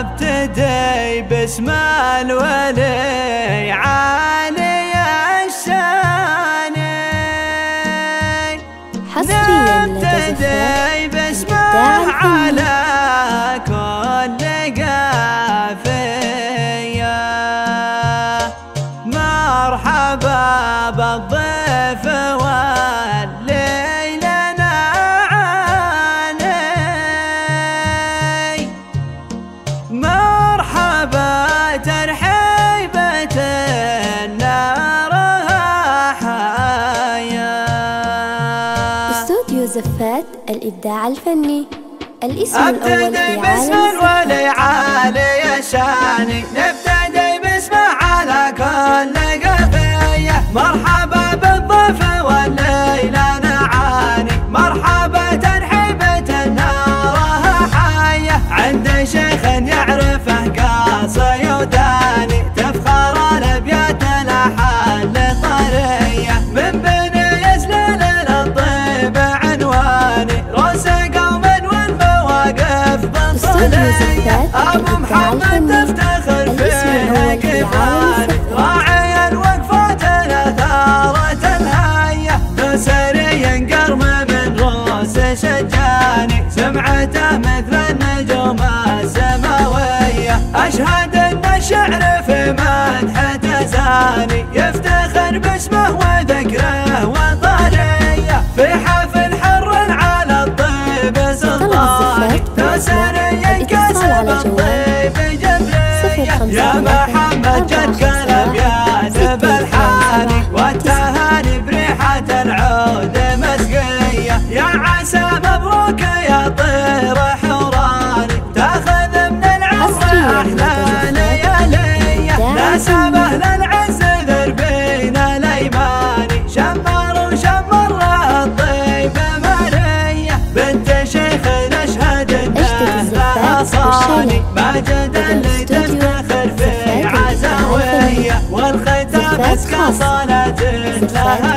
ابتدي باسم الولي عالي الشان حصريا لدى نبتدي باسمه على زفات الإبداع الفني. الاسم الأول أبتدي في باسم عالم الولي الزفات عالي شاني. زفات ابو محمد. تفتخر الاسم فيه الأول في عالم كفاني الزفات. راعي الوقفات ثارة الهية نسري قرم من روس شجاني سمعته مثل النجوم السماوية أشهد أن الشعر في مدحته زاني يفتخر باسمه وذكره وطنية في حفل حر على الطيب سلطاني تسري على جوال. صفر خمسة. يا محمد جد كلام يا بالحاني سبعة والتهاني بريحة العود مسقية. يا عسى مبروك يا طير حوراني تأخذ من العمر أحلى ليالية داعم نسب أهل فني. العز ذربين الأيماني شمر وشمر الطيب مرية بنت شيخ عشاني ماجد اللي تفتخر فيه عزاوية والختام مسكى صلاة لها.